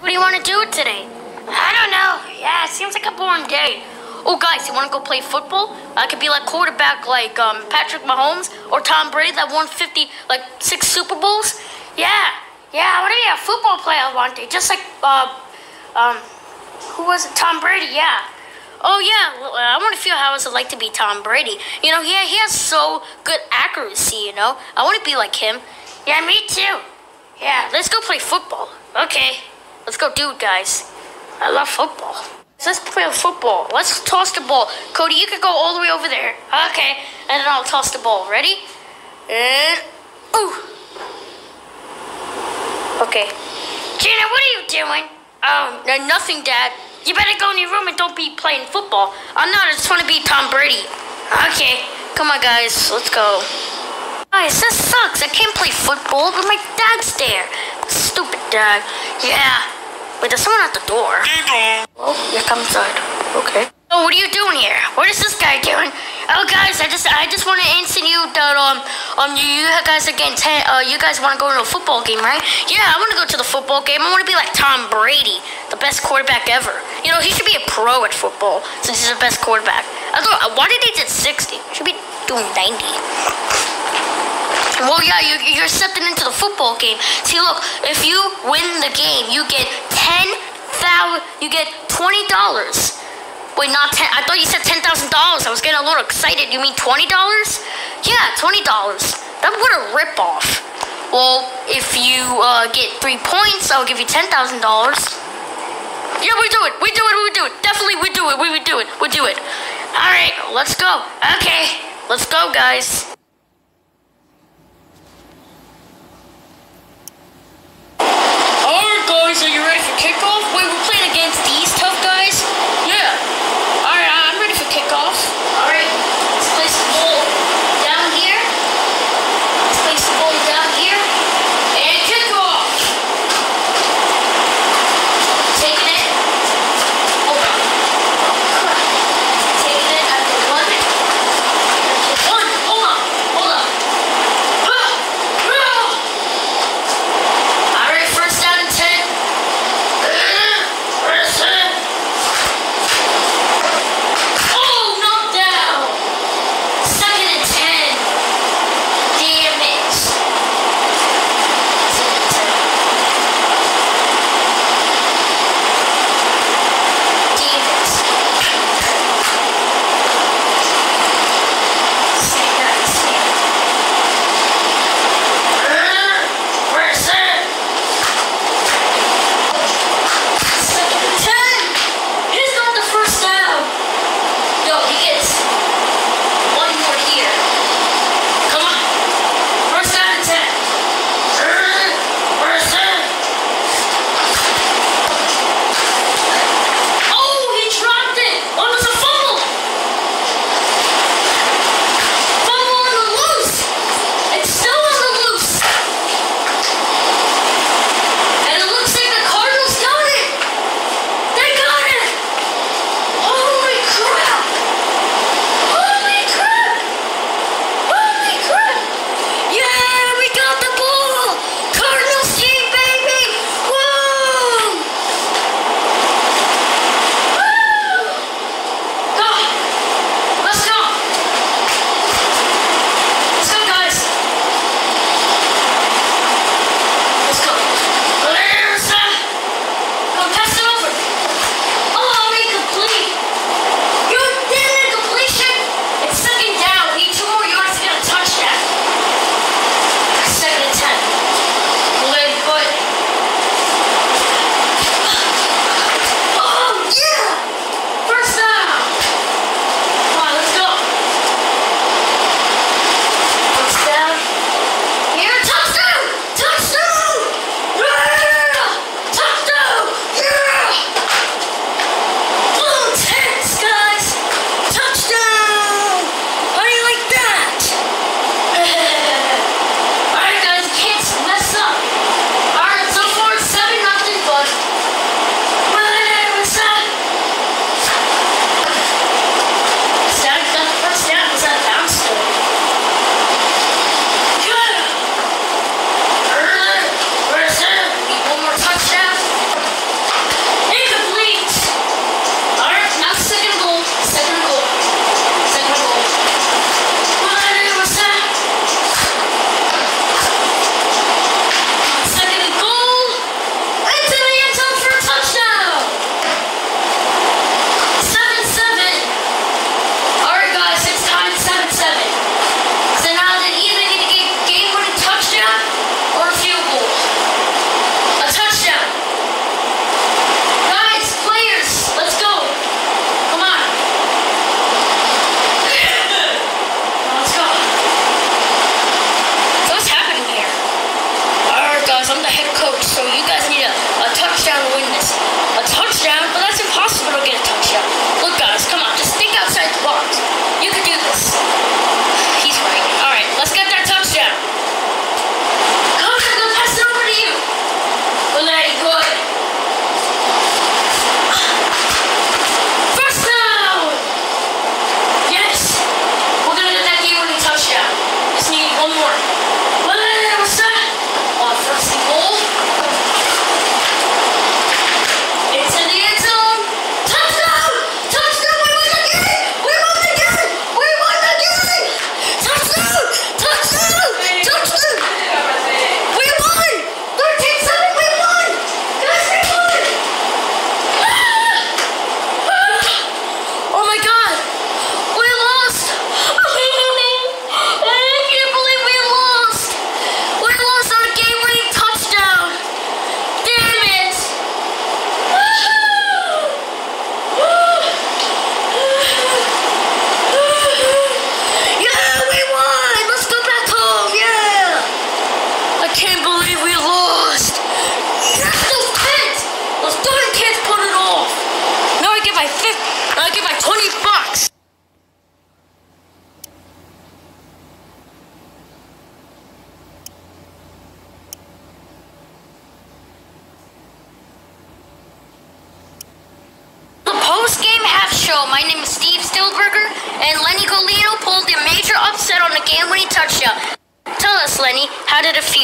What do you want to do today? I don't know. Yeah, seems like a boring day. Oh, guys, you want to go play football? I could be like quarterback like um, Patrick Mahomes or Tom Brady that won 50, like six Super Bowls. Yeah, yeah, I want to be a football player one day, just like, uh, um, who was it? Tom Brady, yeah. Oh yeah, well, I want to feel how it's like to be Tom Brady. You know, he he has so good accuracy. You know, I want to be like him. Yeah, me too. Yeah, let's go play football. Okay, let's go it, guys. I love football. Let's play football. Let's toss the ball. Cody, you could go all the way over there. Okay, and then I'll toss the ball. Ready? And ooh. Okay. Gina, what are you doing? Oh, no, nothing, Dad. You better go in your room and don't be playing football. I'm not. I just want to be Tom Brady. Okay. Come on, guys. Let's go. Guys, this sucks. I can't play football, but my dad's there. Stupid dad. Yeah. Wait, there's someone at the door. Oh, here comes Zod. Okay. Oh, what are you doing here? What is this guy doing? Oh, guys, I just I just want to answer you that um um you, you guys are getting ten, uh you guys want to go to a football game, right? Yeah, I want to go to the football game. I want to be like Tom Brady, the best quarterback ever. You know, he should be a pro at football since he's the best quarterback. I thought, why did he get sixty? Should be doing ninety. Well, yeah, you, you're accepted into the football game. See, look, if you win the game, you get ten thousand. You get twenty dollars. Wait, not ten. I thought you said ten thousand dollars. I was getting a little excited. You mean twenty dollars? Yeah, twenty dollars. That would a rip off. Well, if you uh, get three points, I'll give you ten thousand dollars. Yeah, we do it. We do it. We do it. Definitely, we do it. We would do it. We do it. All right, let's go. Okay, let's go, guys. All right, guys, are you ready for kickoff? Wait, we're playing against these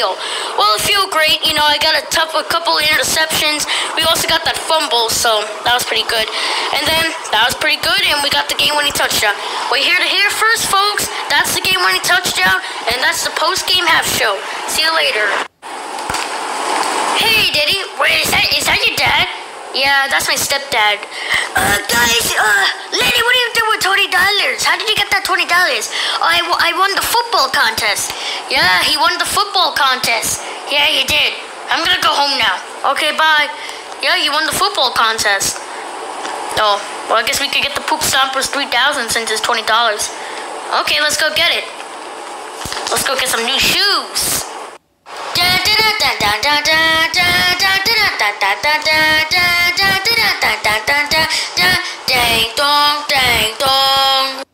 feel? Well, it felt great. You know, I got a tough, a couple interceptions. We also got that fumble, so that was pretty good. And then that was pretty good, and we got the game-winning touchdown. We're here to hear first, folks. That's the game-winning touchdown, and that's the post-game half show. See you later. Hey, Diddy. Wait, is that is that your dad? Yeah, that's my stepdad. Uh, guys, uh, what are you doing with twenty dollars? How did you get that twenty dollars? I, I won the football contest. Yeah, he won the football contest. Yeah, he did. I'm gonna go home now. Okay, bye. Yeah, you won the football contest. Oh, well, I guess we could get the poop stompers three thousand since it's twenty dollars. Okay, let's go get it. Let's go get some new shoes da da da da da da da da da da da da da. ding dong ding dong